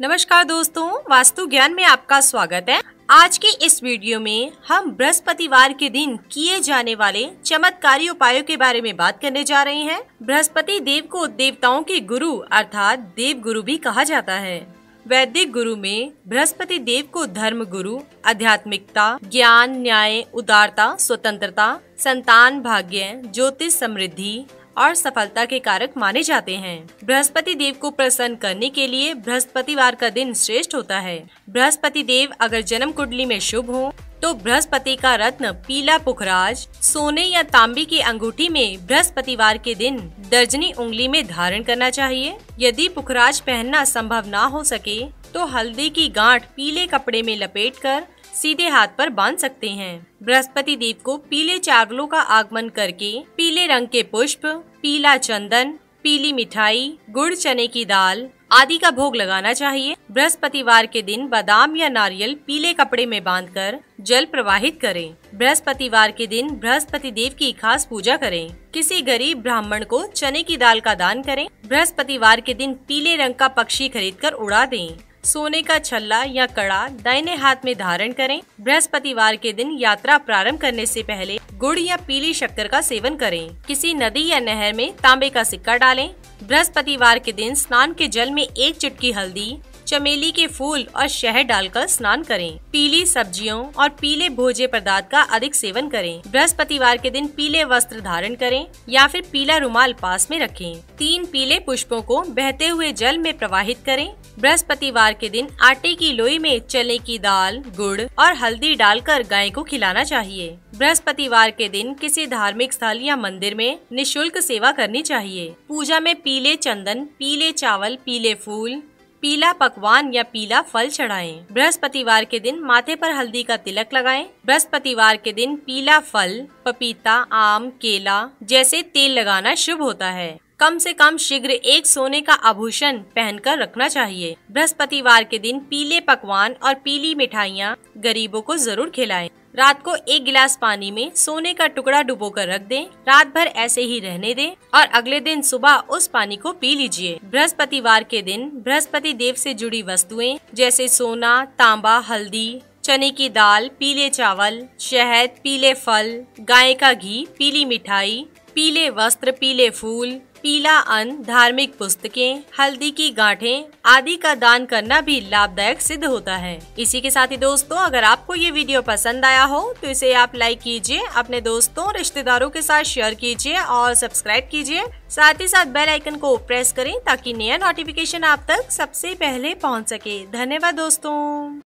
नमस्कार दोस्तों, वास्तु ज्ञान में आपका स्वागत है। आज के इस वीडियो में हम बृहस्पतिवार के दिन किए जाने वाले चमत्कारी उपायों के बारे में बात करने जा रहे हैं। बृहस्पति देव को देवताओं के गुरु अर्थात देव गुरु भी कहा जाता है। वैदिक गुरु में बृहस्पति देव को धर्म गुरु, आध्यात्मिकता, ज्ञान, न्याय, उदारता, स्वतंत्रता, संतान, भाग्य, ज्योतिष समृद्धि और सफलता के कारक माने जाते हैं। बृहस्पति देव को प्रसन्न करने के लिए बृहस्पतिवार का दिन श्रेष्ठ होता है। बृहस्पति देव अगर जन्म कुंडली में शुभ हो तो बृहस्पति का रत्न पीला पुखराज, सोने या तांबे की अंगूठी में बृहस्पतिवार के दिन दर्जनी उंगली में धारण करना चाहिए। यदि पुखराज पहनना संभव ना हो सके तो हल्दी की गांठ पीले कपड़े में लपेटकर सीधे हाथ पर बाँध सकते हैं। बृहस्पति देव को पीले चावलों का आगमन करके पीले रंग के पुष्प पीला चंदन, पीली मिठाई, गुड़ चने की दाल आदि का भोग लगाना चाहिए। बृहस्पतिवार के दिन बादाम या नारियल पीले कपड़े में बांधकर जल प्रवाहित करें। बृहस्पतिवार के दिन बृहस्पति देव की खास पूजा करें। किसी गरीब ब्राह्मण को चने की दाल का दान करें। बृहस्पतिवार के दिन पीले रंग का पक्षी खरीद कर उड़ा दें। सोने का छल्ला या कड़ा दाहिने हाथ में धारण करें। बृहस्पतिवार के दिन यात्रा प्रारंभ करने से पहले गुड़ या पीली शक्कर का सेवन करें। किसी नदी या नहर में तांबे का सिक्का डालें। बृहस्पतिवार के दिन स्नान के जल में एक चुटकी हल्दी चमेली के फूल और शहद डालकर स्नान करें। पीली सब्जियों और पीले भोज्य पदार्थ का अधिक सेवन करें। बृहस्पतिवार के दिन पीले वस्त्र धारण करें या फिर पीला रुमाल पास में रखें। तीन पीले पुष्पों को बहते हुए जल में प्रवाहित करें। बृहस्पतिवार के दिन आटे की लोई में चने की दाल, गुड़ और हल्दी डालकर गाय को खिलाना चाहिए। बृहस्पतिवार के दिन किसी धार्मिक स्थल या मंदिर में निशुल्क सेवा करनी चाहिए। पूजा में पीले चंदन, पीले चावल, पीले फूल पीला पकवान या पीला फल चढ़ाएँ। बृहस्पतिवार के दिन माथे पर हल्दी का तिलक लगाएँ। बृहस्पतिवार के दिन पीला फल, पपीता, आम, केला जैसे तेल लगाना शुभ होता है कम से कम शीघ्र एक सोने का आभूषण पहनकर रखना चाहिए बृहस्पतिवार के दिन पीले पकवान और पीली मिठाइयाँ गरीबों को ज़रूर खिलाएँ। रात को एक गिलास पानी में सोने का टुकड़ा डुबो कर रख दें, रात भर ऐसे ही रहने दें और अगले दिन सुबह उस पानी को पी लीजिए। बृहस्पतिवार के दिन बृहस्पति देव से जुड़ी वस्तुएँ जैसे सोना, तांबा, हल्दी, चने की दाल, पीले चावल, शहद, पीले फल, गाय का घी, पीली मिठाई, पीले वस्त्र, पीले फूल पीला अन्न, धार्मिक पुस्तकें, हल्दी की गांठें आदि का दान करना भी लाभदायक सिद्ध होता है। इसी के साथ ही दोस्तों, अगर आपको ये वीडियो पसंद आया हो तो इसे आप लाइक कीजिए, अपने दोस्तों रिश्तेदारों के साथ शेयर कीजिए और सब्सक्राइब कीजिए। साथ ही साथ बेल आइकन को प्रेस करें ताकि नया नोटिफिकेशन आप तक सबसे पहले पहुँच सके। धन्यवाद दोस्तों।